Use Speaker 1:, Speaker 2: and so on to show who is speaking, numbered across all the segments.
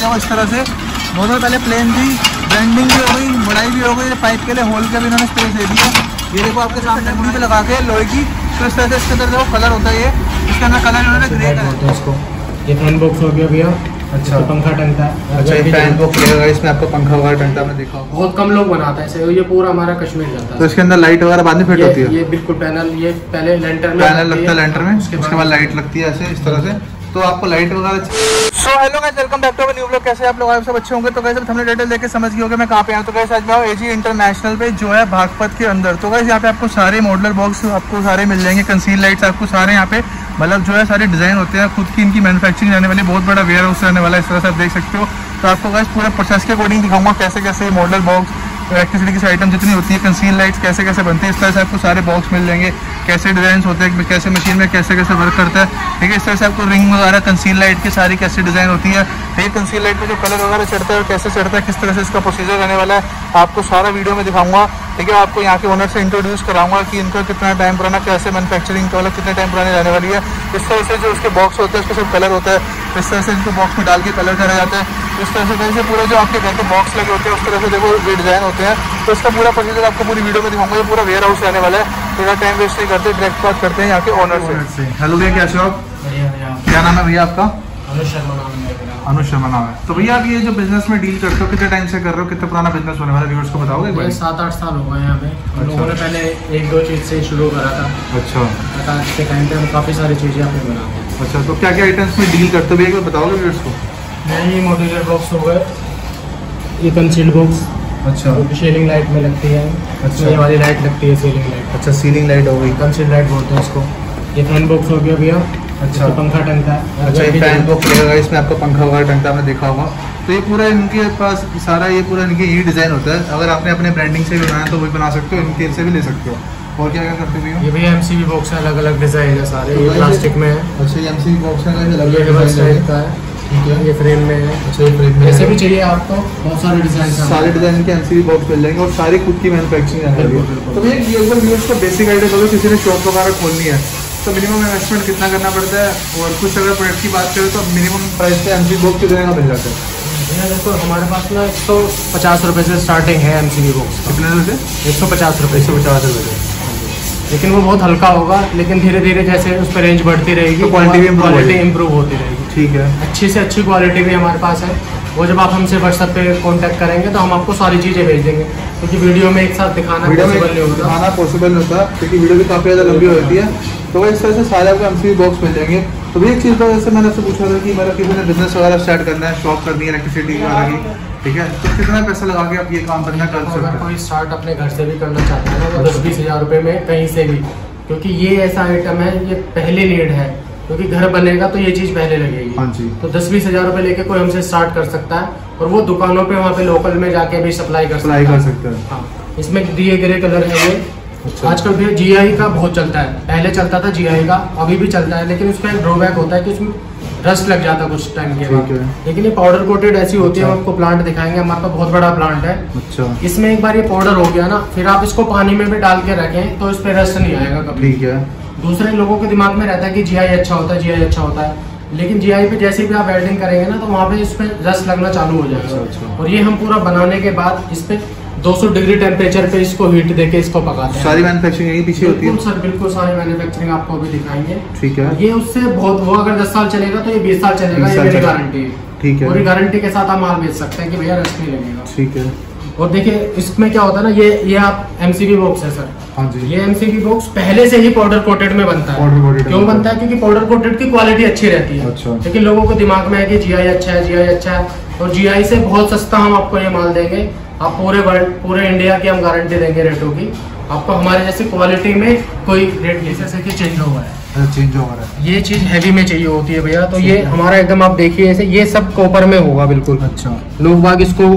Speaker 1: देखो इस तरह से। दोनों पहले प्लेन थी ब्रांडिंग भी हो गई बड़ाई भी हो गई पाइप के लिए होल का भी इन्होंने स्पेस दे दिया ये देखो आपके सामने मुड़ी पे लगा के लोहे की तो इस तरह से इसके अंदर देखो कलर होता है ये। इसके अंदर कलर इन्होंने ग्रे
Speaker 2: हैं। इसको। ये फ़ैन बॉक्स हो गया भैया।
Speaker 1: अच्छा।
Speaker 2: पंखा टंगता है।
Speaker 1: अच्छा ये फ़ैन बॉक्स लगेगा इसमें आपको पंखा वगैरह टंटा में देखा
Speaker 2: बहुत कम लोग बनाते हैं इसे ये पूरा हमारा कश्मीर जाता है तो
Speaker 1: इसके अंदर लाइट वगैरह बाद में फिट होती है?
Speaker 2: ये बिल्कुल पैनल ये पहले लेंटर में
Speaker 1: पैनल
Speaker 2: लगता
Speaker 1: है। लेंटर में
Speaker 2: उसके बाद
Speaker 1: लाइट लगती है ऐसे इस तरह से। तो आपको लाइट वगैरह so hello guys welcome back to our new blog कैसे आप लोग? आप सब अच्छे होंगे? तो अब हमने डिटेल देख के समझ गए होंगे मैं कहाँ पे आया। तो गाइस आज मैं एजी इंटरनेशनल पे, जो है भागपत के अंदर। तो गाइस यहाँ पे आपको सारे मॉडलर बॉक्स आपको सारे मिल जाएँगे। कंसील लाइट्स आपको सारे यहाँ पे मतलब जो है सारे डिज़ाइन होते हैं। खुद की इनकी मैन्युफैक्चरिंग रहने वाली, बहुत बड़ा वेयर हाउस रहने वाला इस तरह से आप देख सकते हो। तो आपको गाइस पूरे प्रोसेस के अकॉर्डिंग दिखाऊँगा, कैसे कैसे मॉडल बॉक्स इलेक्ट्रिसिटी की आइटम जितनी होती है कंसील लाइट्स कैसे कैसे बनते हैं, इस तरह से आपको सारे बॉक्स मिल जाएँगे। कैसे डिज़ाइन होते हैं, कैसे मशीन में कैसे कैसे वर्क करता है। ठीक है इस तरह से आपको रिंग वगैरह कंसील लाइट की सारी कैसे डिज़ाइन होती है। ठीक कंसील लाइट में जो कलर वगैरह चढ़ता है कैसे चढ़ता है, किस तरह से इसका प्रोसीजर रहने वाला है, आपको सारा वीडियो में दिखाऊँगा। ठीक है आपको यहाँ के ओनर से इंट्रोड्यूस कराऊँगा कि इनका कितना टाइम पुराना, कैसे मैनुफैक्चरिंग का वाला कितने टाइम पुराने रहने वाली है। इस तरह से जो उसके बॉक्स होते हैं, उसका सब कलर होता है। इस तरह से इनको बॉक्स में डाल के कलर करा जाता है। इस तरह से जैसे पूरा जो आपके घर के बॉक्स लगे होते हैं, उस तरह से देखो डिज़ाइन होते हैं। तो इसका पूरा प्रोसीजर आपको पूरी वीडियो में दिखाऊँगा पूरा वेयर हाउस रहने वाला है। थोड़ा टाइम वेस्ट नहीं करते डायरेक्ट बात करते हैं यहाँ के ओनर से। हेलो भैया कैसे हो आप क्या नाम है भैया आपका?
Speaker 2: अनुज शर्मा नाम है
Speaker 1: है। तो भैया आप ये जो बिज़नेस में डील करते हो कितने टाइम से कर रहे हो? कितना पुराना बिज़नेस होने वाला व्यूअर्स को बताओगे
Speaker 2: सात आठ साल हो गए हैं हमें हम
Speaker 1: अच्छा।
Speaker 2: लोगों ने पहले एक दो चीज़ से शुरू करा था।
Speaker 1: अच्छा।
Speaker 2: आज के टाइम पे हम काफ़ी सारी चीज़ें अपने बनाते हैं।
Speaker 1: अच्छा तो क्या क्या आइटम्स में डील करते हो? भैया बताओगे व्यूअर्स को।
Speaker 2: ये मॉड्यूलर बॉक्स हो गए। ये कंसील्ड बॉक्स
Speaker 1: अच्छा।
Speaker 2: कि शेलिंग लाइट में लगती है।
Speaker 1: अच्छा।
Speaker 2: ये वाली लाइट लगती है सीलिंग लाइट
Speaker 1: अच्छा सीलिंग लाइट हो गई।
Speaker 2: लाइट बोलते हैं इसको ये फ़ैन बॉक्स हो गया भैया।
Speaker 1: अच्छा।
Speaker 2: पंखा टंगता है।
Speaker 1: अच्छा ये फ़ैन बॉक्स लगेगा इसमें आपको पंखा वगैरह टंगता में देखा होगा तो ये पूरा इनके पास सारा ये पूरा इनके ये डिज़ाइन होता है। अगर आपने अपने ब्रांडिंग से भी बनाया तो वही बना सकते हो इनके से भी ले सकते हो। और क्या क्या करते हो भैया?
Speaker 2: ये भी एमसीबी बॉक्स है अलग अलग डिज़ाइन है सारे। ये प्लास्टिक में है।
Speaker 1: अच्छा ये एमसी बॉक्स है अलग
Speaker 2: रिवर्स टाइप का है।
Speaker 1: ठीक है
Speaker 2: ये फ्रेम में है
Speaker 1: अच्छा ये फ्रेम में
Speaker 2: ऐसे भी चाहिए आपको? बहुत सारे डिज़ाइन
Speaker 1: सारे डिज़ाइन के एमसीबी बॉक्स मिल जाएँगे और सारी खुद की है।
Speaker 2: बिल्कुल।
Speaker 1: तो भैया व्यूअर्स को बेसिक आइडिया करो किसी ने शॉप वगैरह खोलनी है तो मिनिमम इन्वेस्टमेंट कितना करना पड़ता है? और कुछ अगर प्रोडक्ट की बात करें तो मिनिमम प्राइस पे एमसी बॉक्स कितने का मिल जाता है?
Speaker 2: देखो हमारे पास ना एक सौ पचास रुपये से स्टार्टिंग है एमसीबी बॉक्स का।
Speaker 1: कितने से?
Speaker 2: एक सौ पचास रुपये
Speaker 1: एक सौ पचास रुपये
Speaker 2: लेकिन वो बहुत हल्का होगा लेकिन धीरे धीरे जैसे उस पर रेंज बढ़ती रहेगी
Speaker 1: तो क्वालिटी भी
Speaker 2: क्वालिटी
Speaker 1: इम्प्रूव
Speaker 2: इंप्रूव होती रहेगी।
Speaker 1: ठीक है।
Speaker 2: अच्छी से अच्छी क्वालिटी भी हमारे पास है। वो जब आप हमसे व्हाट्सएप पे कांटेक्ट करेंगे तो हम आपको सारी चीज़ें भेज देंगे। क्योंकि तो वीडियो में एक साथ दिखाना पॉसिबल नहीं होता।
Speaker 1: दिखाना पॉसिबल नहीं होता क्योंकि वीडियो भी काफ़ी ज़्यादा लंबी होती है। तो वह इस तरह से सारे आपको एम बॉक्स मिल जाएँगे। तो भी एक चीज़ जैसे मैंने आपसे पूछा था कि मेरा किसी ने बिज़नेस वगैरह स्टार्ट करना है शॉप करनी है इलेक्ट्रिसिटी वगैरह की ठीक है? तो कितना पैसा लगा के आप ये काम करना कर
Speaker 2: तो
Speaker 1: सकते हैं?
Speaker 2: कोई स्टार्ट अपने घर से भी करना चाहता है ना दस बीस हज़ार रुपये में कहीं से भी। क्योंकि ये ऐसा आइटम है ये पहले नीड है। क्योंकि घर बनेगा तो ये चीज़ पहले लगेगी।
Speaker 1: हाँ जी।
Speaker 2: तो दस बीस हज़ार रुपये लेके कोई हमसे स्टार्ट कर सकता है और वो दुकानों पर वहाँ पे लोकल में जाके भी सप्लाई कर सकता
Speaker 1: कर सकते हैं।
Speaker 2: हाँ। इसमें दिए ग्रे कलर है ये। आजकल भी जीआई का बहुत चलता है। पहले चलता था जीआई का अभी भी चलता है लेकिन उसका एक ड्रॉबैक होता है कि उसमें रस्ट लग जाता है कुछ टाइम के बाद। लेकिन ये पाउडर कोटेड ऐसी होती है
Speaker 1: अच्छा।
Speaker 2: हम आपको प्लांट दिखाएँगे हमारे पास बहुत बड़ा प्लांट है।
Speaker 1: अच्छा।
Speaker 2: इसमें एक बार ये पाउडर हो गया ना फिर आप इसको पानी में भी डाल के रखें तो इस पे रस्ट नहीं आएगा कभी।
Speaker 1: ठीक है।
Speaker 2: दूसरे लोगों के दिमाग में रहता है कि जीआई अच्छा होता है जीआई अच्छा होता है। लेकिन जीआई पे जैसे भी आप वेल्डिंग करेंगे ना तो वहाँ पे इस पे रस लगना चालू हो
Speaker 1: अच्छा,
Speaker 2: जाएगा
Speaker 1: अच्छा।
Speaker 2: और ये हम पूरा बनाने के बाद इस पे 200 डिग्री टेम्परेचर पे इसको हीट देके इसको पकाते हैं।
Speaker 1: सारी मैन्युफैक्चरिंग यही पीछे होती है?
Speaker 2: सर बिल्कुल सारी मैन्युफैक्चरिंग आपको अभी दिखाएँगे।
Speaker 1: ठीक है।
Speaker 2: ये उससे बहुत वो अगर 10 साल चलेगा तो ये 20 साल चलेगा ये मेरी गारंटी है।
Speaker 1: ठीक है।
Speaker 2: पूरी गारंटी के साथ आप माल बेच सकते हैं कि भैया रस नहीं लगेगा
Speaker 1: ठीक है।
Speaker 2: और देखिए इसमें क्या होता है ना ये ये आप एमसीबी बॉक्स है सर
Speaker 1: हाँ जी।
Speaker 2: ये एमसीबी बॉक्स पहले से ही पाउडर कोटेड में बनता है। क्यों बनता है? क्योंकि पाउडर कोटेड की क्वालिटी अच्छी रहती है।
Speaker 1: अच्छा।
Speaker 2: लेकिन लोगों को दिमाग में है कि जीआई अच्छा है जीआई अच्छा है। और जीआई से बहुत सस्ता हम आपको ये माल देंगे। आप पूरे वर्ल्ड पूरे इंडिया की हम गारंटी देंगे रेटों की। आपको हमारे जैसी क्वालिटी में कोई रेट नहीं। जैसे कि चेंज हुआ है।
Speaker 1: चेंज हो रहा है।
Speaker 2: ये चीज़ हैवी में चाहिए होती है भैया तो ये हमारा एकदम आप देखिए ऐसे ये सब कॉपर में होगा बिल्कुल।
Speaker 1: अच्छा।
Speaker 2: लोग बाग इसको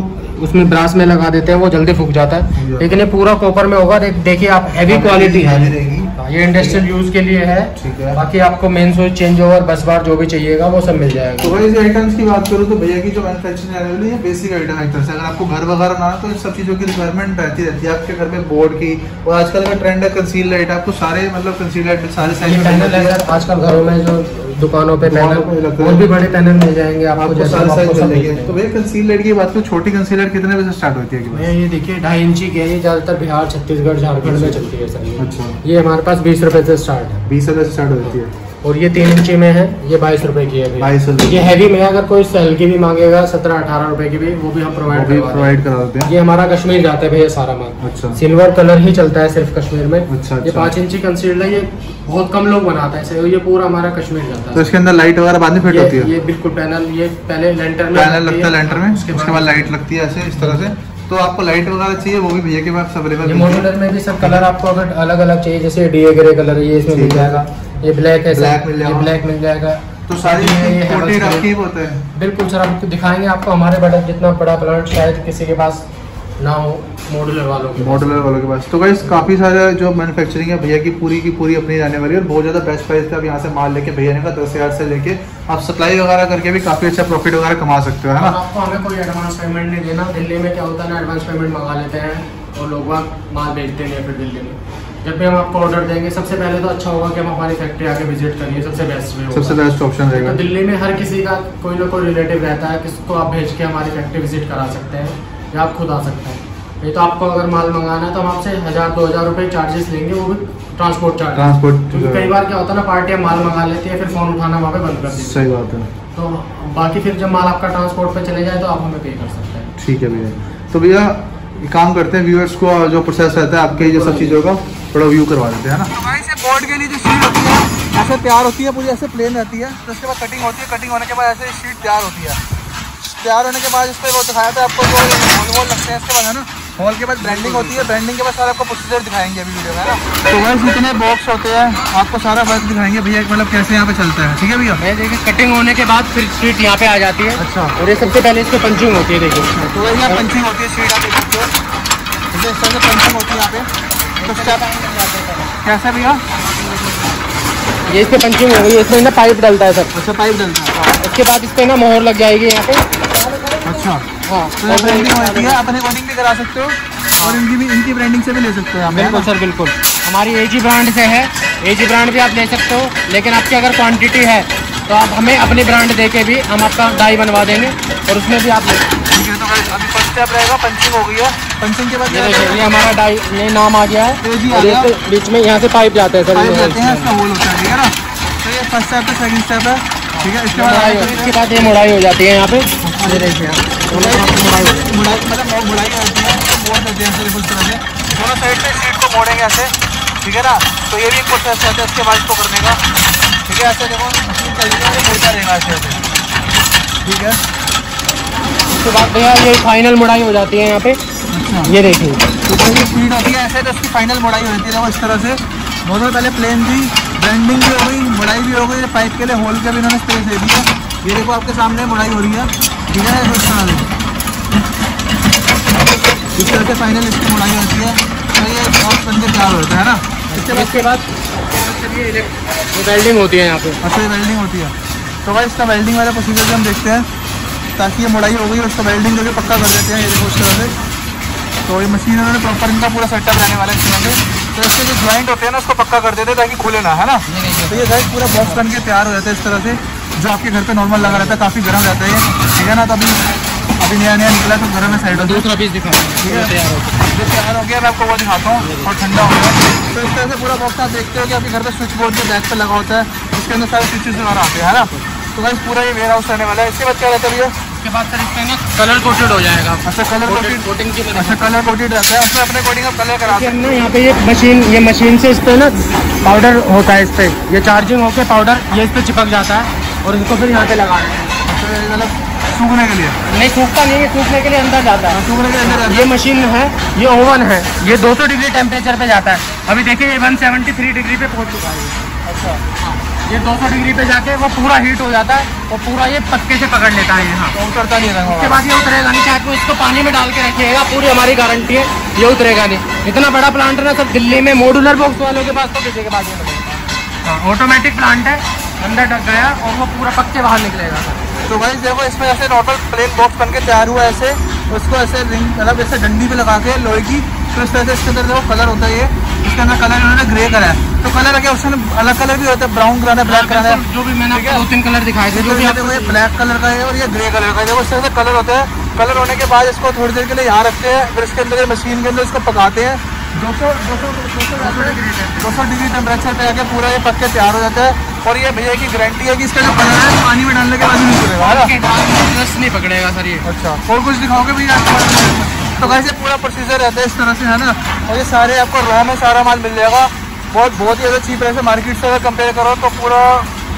Speaker 2: उसमें ब्रास में लगा देते हैं वो जल्दी फूक जाता है। लेकिन ये पूरा कॉपर में होगा देखिए आप हैवी क्वालिटी है।
Speaker 1: हैवी रहेगी।
Speaker 2: हाँ, ये इंडस्ट्रियल यूज़ के लिए है।
Speaker 1: ठीक है।
Speaker 2: बाकी आपको मेन स्विच चेंज ओवर बस बार जो भी चाहिएगा वो सब मिल जाएगा।
Speaker 1: तो भाई आइटम्स की बात करूँ तो भैया की जो मैनुफैक्चरिंग अवेलेबल है बेसिक आइटम है एक तरह से अगर आपको घर वगैरह ना तो इन सब चीज़ों की रिक्वायरमेंट रहती रहती है। आपके घर में बोर्ड की और आजकल का ट्रेंड है कंसील लाइट आपको सारे मतलब कंसील लाइट सारे साइज़
Speaker 2: आजकल घरों में जो दुकानों पे पैनल और भी बड़े पैनल मिल जाएँगे आपको
Speaker 1: सारे साइज़ मिल जाएँगे। तो भैया कंसील लाइट की बात करूँ छोटी कंसील लाइट कितने बजे स्टार्ट होती है
Speaker 2: भैया ये देखिए ढाई इंची की है ये ज़्यादातर बिहार छत्तीसगढ़ झारखंड में चलती है सर।
Speaker 1: अच्छा।
Speaker 2: ये हमारे पास बीस रुपए से स्टार्ट
Speaker 1: बीस रुपये से स्टार्ट होती है।
Speaker 2: और ये तीन इंची में है ये बाईस रुपए की है भैया।
Speaker 1: 22 रुपए
Speaker 2: ये हैवी में अगर कोई सेल की भी मांगेगा सत्रह अठारह रुपए की भी वो भी हम प्रोवाइड
Speaker 1: प्रोवाइड करा देते हैं।
Speaker 2: ये हमारा कश्मीर जाता है भैया सारा माल।
Speaker 1: अच्छा।
Speaker 2: सिल्वर कलर ही चलता है सिर्फ़ कश्मीर में।
Speaker 1: अच्छा,
Speaker 2: ये
Speaker 1: अच्छा।
Speaker 2: पाँच इंची कंसील्ड है ये बहुत कम लोग बनाते हैं ये पूरा हमारा कश्मीर जाता
Speaker 1: तो
Speaker 2: है
Speaker 1: इसके अंदर लाइट वगैरह बाद में फिट होती है?
Speaker 2: ये बिल्कुल पैनल ये पहले लेंटर में
Speaker 1: पैनल
Speaker 2: लगता
Speaker 1: है लेंटर में?
Speaker 2: उसके
Speaker 1: बाद लाइट लगती है ऐसे इस तरह से? तो आपको लाइट वगैरह चाहिए वो भी भैया के पास अवेलेबल
Speaker 2: मॉड्यूलर में भी सब कलर आपको अगर अलग अलग चाहिए जैसे डीए ग्रे कलर है ये इसमें मिल जाएगा। ये ब्लैक है ब्लैक
Speaker 1: मिल जाएगा।
Speaker 2: ब्लैक मिल जाएगा।
Speaker 1: तो सारी होता है।
Speaker 2: बिल्कुल सर आपको दिखाएँगे आपको हमारे बड़ा जितना बड़ा प्लांट शायद किसी के पास ना हो मॉड्यूलर वालों के।
Speaker 1: मॉडलर वालों के पास। तो गाइस काफ़ी सारे जो मैन्युफैक्चरिंग है भैया की पूरी की पूरी अपनी जाने वाली है और बहुत ज़्यादा बेस्ट प्राइस पे आप यहाँ से माल लेके भैया ने का दस हज़ार से लेके आप सप्लाई वगैरह करके भी काफ़ी अच्छा प्रॉफिट वगैरह कमा सकते हो है ना?
Speaker 2: आपको हमें कोई एडवांस पेमेंट नहीं देना दिल्ली में क्या होता है ना एडवांस पेमेंट मंगा लेते हैं और लोग वहाँ माल भेजते नहीं है फिर दिल्ली में। जब भी हम आपको ऑर्डर देंगे सबसे पहले तो अच्छा होगा कि हम हमारी फैक्ट्री आके विज़िट करिए सबसे बेस्ट वे
Speaker 1: सबसे बेस्ट ऑप्शन रहेगा।
Speaker 2: तो दिल्ली में हर किसी का कोई ना कोई रिलेटिव रहता है किसको आप भेज के हमारी फैक्ट्री विज़िट करा सकते हैं। या आप खुद आ सकते हैं। नहीं तो आपको अगर माल मंगाना है तो हम आपसे हज़ार दो हज़ार रुपये चार्जेस लेंगे वो भी ट्रांसपोर्ट चार्ज
Speaker 1: ट्रांसपोर्ट
Speaker 2: क्योंकि कई बार क्या होता है ना पार्टियाँ माल मंगा लेती है फिर फ़ोन उठाना वहाँ पे बंद कर देती है।
Speaker 1: सही बात है।
Speaker 2: तो बाकी फिर जब माल आपका ट्रांसपोर्ट पे चले जाए तो आप हमें पे कर सकते हैं।
Speaker 1: ठीक है भैया। तो भैया एक काम करते हैं व्यूअर्स को जो प्रोसेस रहता है आपके ये सब चीज़ों का थोड़ा व्यू करवा देते हैं ना? तो से बोर्ड के लिए जो शीट होती है ऐसे तैयार होती है पूरी ऐसे प्लेन रहती है तो उसके बाद कटिंग होती है कटिंग होने के बाद ऐसे शीट तैयार होती है। तैयार होने के बाद इस पर वो दिखाया था आपको जो हॉल वॉल लगते हैं इसके बाद है ना? हॉल के बाद ब्रांडिंग होती है। ब्रांडिंग के बाद सारा आपको प्रोसीजर दिखाएँगे अभी वीडियो में है ना? तो वैसे इतने बॉक्स होते हैं आपको सारा वर्क दिखाएँगे। भैया मतलब कैसे यहाँ पे चलता है? ठीक है भैया?
Speaker 2: देखिए कटिंग होने के बाद फिर शीट यहाँ पे आ जाती है।
Speaker 1: अच्छा।
Speaker 2: और ये सबसे पहले इसको पंचिंग होती है देखिए।
Speaker 1: तो यहाँ पंचिंग होती है शीट आप देख सकते हो जैसे इस तरह से पंचिंग होती है यहाँ पे। तो स्टेप कैसे भैया?
Speaker 2: ये इस पे पंचिंग हो गई इसमें ना पाइप डलता है सर
Speaker 1: अच्छा पाइप डलता है
Speaker 2: उसके बाद इस पे ना मोहर लग जाएगी यहाँ पे।
Speaker 1: अच्छा।
Speaker 2: हाँ
Speaker 1: तो ये ब्रांडिंग होती है भी करा सकते हो और इनकी भी इनकी ब्रांडिंग से भी ले सकते हो
Speaker 2: बिल्कुल सर बिल्कुल। हमारी एजी ब्रांड से है। एजी ब्रांड भी आप ले सकते हो लेकिन आपकी अगर क्वांटिटी है तो आप हमें अपनी ब्रांड दे के भी हम आपका डाई बनवा देंगे और उसमें भी आप
Speaker 1: ठीक है तो अभी फ़र्स्ट स्टेप रहेगा पंचिंग हो गई है। पंचिंग के बाद
Speaker 2: ये देखिए ये हमारा डाई ये नाम आ गया है। इसके बीच में यहाँ से पाइप जाते हैं सर
Speaker 1: पाइप जाते हैं इसका होल होता है ठीक है ना? तो ये फ़र्स्ट स्टेप है सेकंड स्टेप है। ठीक है इसके बाद
Speaker 2: हो- इसके बाद ये मुड़ाई हो जाती है यहाँ पे। देखिए
Speaker 1: मुड़ाई मुड़ाई मतलब मुड़ाई होती है तो मोड़ देते हैं इस तरह से दोनों साइड से सीट को मोड़ेंगे ऐसे ठीक है ना? तो ये भी एक प्रोसेस रहता है इसके बाद इसको करने का। ठीक है ऐसे देखो मशीन मुड़ता रहेगा ऐसे ऐसे। ठीक है?
Speaker 2: उसके बाद भैया ये फाइनल मुड़ाई हो जाती है यहाँ पे।
Speaker 1: अच्छा।
Speaker 2: ये देखिए।
Speaker 1: तो भी स्पीड होती है ऐसे तो उसकी फाइनल मोड़ाई होती है देखो इस तरह से। दोनों पहले प्लेन थी ब्रांडिंग भी हो गई मोड़ाई भी हो गई पाइप के लिए होल के भी इन्होंने स्पेस दे दिया। ये देखो आपके सामने मोड़ाई हो रही है। ठीक है इस तरह से इस तरह से फाइनल इसकी मोड़ाई होती है। तो ये बहुत बंदे तैयार होता है ना? इसके बाद
Speaker 2: इसके बाद वेल्डिंग होती है यहाँ पे।
Speaker 1: अच्छा वेल्डिंग होती है। तो भाई इसका वेल्डिंग वाला प्रोसीजर भी हम देखते हैं ताकि ये मोड़ाई हो गई और उसका वेल्डिंग करके पक्का कर देते हैं ये देखो इस तरह से। तो ये मशीन उन्होंने प्रॉपर इनका पूरा सेटअप रहने वाला है इस तरह से। तो इसके जो ज्वाइंट होते हैं ना उसको पक्का कर देते हैं ताकि खुले ना है ना? तो ये गाइस पूरा बॉक्स बन के तैयार हो जाता है इस तरह से जो आपके घर पे नॉर्मल लगा रहता है काफ़ी गर्म रहता है ठीक है ना? तो अभी अभी नया नया निकला तो गर्म है साइड होता है
Speaker 2: दूसरा पीस दिखा
Speaker 1: ठीक है?
Speaker 2: तैयार हो
Speaker 1: जो तैयार हो गया मैं आपको वो दिखाता हूँ और ठंडा हो गया। तो इस तरह से पूरा बॉक्स आप देखते हो कि आपके घर पे स्विच बोर्ड के बैक पे लगा होता है उसके अंदर सारे स्विचेस वगैरह आते हैं है ना? तो गाइस पूरा ये वेयर हाउस रहने वाला है। इसके बाद क्या रहता है भैया?
Speaker 2: उसके बाद सर इसमें ना कलर कोटेड हो जाएगा।
Speaker 1: अच्छा कलर कोटेड
Speaker 2: कोटिंग की
Speaker 1: अच्छा कलर कोटेड रहता है। उसमें अपने कोटिंग आप कलर करा
Speaker 2: सकते हैं। ना यहाँ पे ये मशीन ये मशीन से इस पर ना पाउडर होता है इस पर ये चार्जिंग होकर पाउडर ये इस पर चिपक जाता है और इसको फिर यहाँ पे लगा है। हैं
Speaker 1: अच्छा मतलब सूखने के लिए?
Speaker 2: नहीं सूखता नहीं है सूखने के लिए अंदर जाता है।
Speaker 1: सूखने के अंदर
Speaker 2: ये मशीन है ये ओवन है ये 200 डिग्री टेम्परेचर पे जाता है। अभी देखिए ये 173 डिग्री पे पहुँच चुका है
Speaker 1: अच्छा।
Speaker 2: ये 200 डिग्री पे जाके वो पूरा हीट हो जाता है और पूरा ये पक्के से पकड़ लेता है यहाँ
Speaker 1: तो उतरता नहीं रहेगा।
Speaker 2: उसके बाद ये उतरेगा नहीं चाहे इसको पानी में डाल के रखिएगा पूरी हमारी गारंटी है ये उतरेगा नहीं। इतना बड़ा प्लांट है ना सब दिल्ली में मॉडुलर बॉक्स वालों के पास तो किसी के पास नहीं हाँ ऑटोमेटिक प्लांट है अंदर ढक गया और वो पूरा पक्के बाहर निकलेगा।
Speaker 1: तो भाई देखो इसमें ऐसे नॉर्मल प्लेन बॉक्स बन के तैयार हुआ है ऐसे। उसको ऐसे रिंग मतलब ऐसे डंडी पे लगा के लोहे की तो इस तरह से इसके अंदर देखो कलर होता है ये। इसके अंदर कलर इन्होंने ग्रे करा है। तो कलर के ऑप्शन अलग कलर भी होता है ब्राउन कलर है ब्लैक कलर है।
Speaker 2: जो भी मैंने आपको दो तीन कलर दिखाए थे जो भी
Speaker 1: ये ब्लैक कलर का है और ये ग्रे कलर का है। देखो इस तरह से कलर होता है। कलर होने के बाद इसको थोड़ी देर के लिए यहाँ रखते हैं। फिर इसके अंदर मशीन के अंदर इसको पकाते हैं। दो सौ दो सौ दो सौ डिग्री टेम्परेचर पे आके पूरा ये पक के तैयार हो जाता है। और ये भैया की गारंटी है कि इसका जो कलर है पानी में डालने के बाद नहीं
Speaker 2: रस नहीं पकड़ेगा सर ये।
Speaker 1: अच्छा और कुछ दिखाओगे भैया तो कैसे पूरा प्रोसीजर रहता है इस तरह से है ना? और ये सारे आपको रॉ में सारा माल मिल जाएगा। बहुत बहुत ही ज़्यादा चीप है मार्केट से अगर कंपेयर करो तो पूरा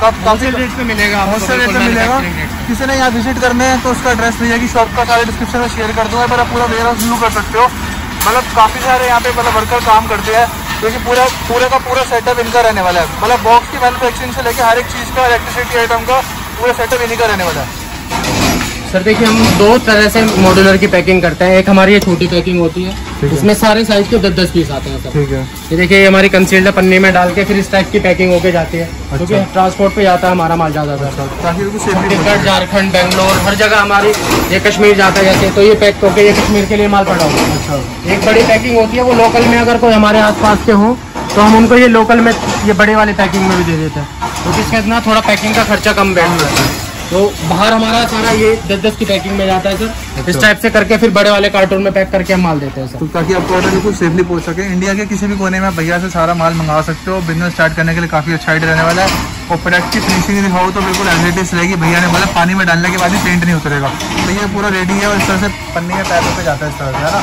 Speaker 1: काफ़ी
Speaker 2: रेट पे मिलेगा आपको
Speaker 1: होलसेल रेट में मिलेगा।
Speaker 2: पे।
Speaker 1: किसी ने यहाँ विज़िट करने हैं तो उसका एड्रेस भैया की शॉप का सारे डिस्क्रिप्शन में शेयर कर दूँगा पर आप पूरा वेयर हाउस व्यू कर सकते हो। मतलब काफ़ी सारे यहाँ पे मतलब वर्कर काम करते हैं। क्योंकि पूरा पूरा का पूरा सेटअप इनका रहने वाला है। मतलब बॉक्स की मैनुफैक्चरिंग से लेकर हर एक चीज़ का इलेक्ट्रिसिटी आइटम का पूरा सेटअप इन्हीं का रहने वाला है।
Speaker 2: सर देखिए, हम दो तरह से मॉड्यूलर की पैकिंग करते हैं। एक हमारी ये छोटी पैकिंग होती है। इसमें सारे साइज़ के दस दस पीस आते हैं
Speaker 1: ठीक है।
Speaker 2: ये देखिए ये हमारी कंसील्ड पन्नी में डाल के फिर इस टाइप की पैकिंग होके जाती है। क्योंकि ट्रांसपोर्ट पे जाता है हमारा माल
Speaker 1: सेफली
Speaker 2: छत्तीसगढ़ झारखंड बेंगलोर हर जगह हमारी ये कश्मीर जाता है जैसे। तो ये पैक होके ये कश्मीर के लिए माल पड़ा हुआ है।
Speaker 1: अच्छा।
Speaker 2: एक बड़ी पैकिंग होती है वो लोकल में अगर कोई हमारे आसपास के हो तो हम उनको ये लोकल में ये बड़े वाले पैकिंग में भी दे देते हैं। क्योंकि इसका इतना थोड़ा पैकिंग का खर्चा कम बैठ जाता है। तो बाहर हमारा सारा ये दस दस की पैकिंग में जाता है सर इस टाइप से करके फिर बड़े वाले कार्टून में पैक करके हम माल देते हैं सर
Speaker 1: तो ताकि आपको ऑर्डर बिल्कुल सेफली पहुँच सके। इंडिया के किसी भी कोने में आप भैया से सारा माल मंगा सकते हो। बिज़नेस स्टार्ट करने के लिए काफ़ी अच्छा आइडिया रहने वाला है। और प्रोडक्ट की फिनिशिंग दिखाओ तो बिल्कुल एज रहेगी। भैया ने बोला पानी में डालने के बाद ही पेंट नहीं उतरेगा। तो ये पूरा रेडी है और इस तरह से पन्नी में पैरों पे जाता है इस तरह से है ना?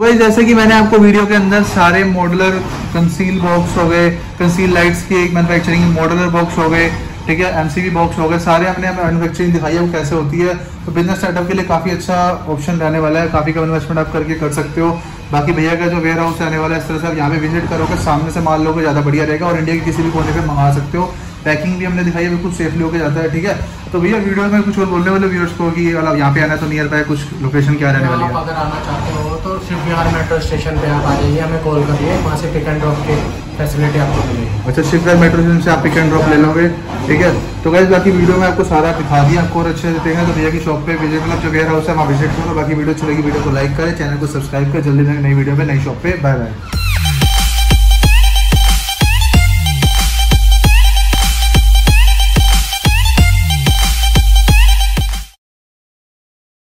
Speaker 1: वही जैसे कि मैंने आपको वीडियो के अंदर सारे मॉडलर कंसील बॉक्स हो गए कंसील लाइट्स की एक मैनुफैक्चरिंग मॉडुलर बॉक्स हो गए ठीक है एमसीबी बॉक्स हो गए, सारे हमने मैनुफेक्चरिंग दिखाई है, वो कैसे होती है। तो बिज़नेस स्टार्टअप के लिए काफ़ी अच्छा ऑप्शन रहने वाला है, काफ़ी कम इन्वेस्टमेंट आप करके कर सकते हो। बाकी भैया का जो वेयर हाउस रहने वाला है, इस तरह से आप यहाँ पे विज़िट करोगे, सामने से माल लोगे, ज़्यादा बढ़िया रहेगा और इंडिया के किसी भी कोने पर मंगा सकते हो। पैकिंग भी हमने दिखाई है बिल्कुल सेफली होकर जाता है ठीक है? तो भैया वीडियो में कुछ और बोलने वाले व्यूअर्स को कि मतलब यहाँ पे आना तो नियर बाय कुछ लोकेशन क्या रहने वाली है?
Speaker 2: अगर आना चाहते हो तो शिव बिहार मेट्रो स्टेशन पे आप आ जाइए हमें कॉल करिए वहाँ से पिक एंड ड्रॉप की फैसिलिटी आपको मिलेगी।
Speaker 1: अच्छा शिवगढ़ मेट्रो स्टेशन से आप पिक एंड ड्रॉप ले लोगे ठीक है? तो गाइज़ बाकी वीडियो में आपको सारा दिखा दिया आपको और अच्छे से देखें तो भैया की शॉप पे विज़िट मतलब जो वेयर हाउस है वहाँ विज़िट करो बाकी वीडियो अच्छी लगी वीडियो को लाइक करें चैनल को सब्सक्राइब करें जल्दी नई वीडियो पे नई शॉप पे बाय बाय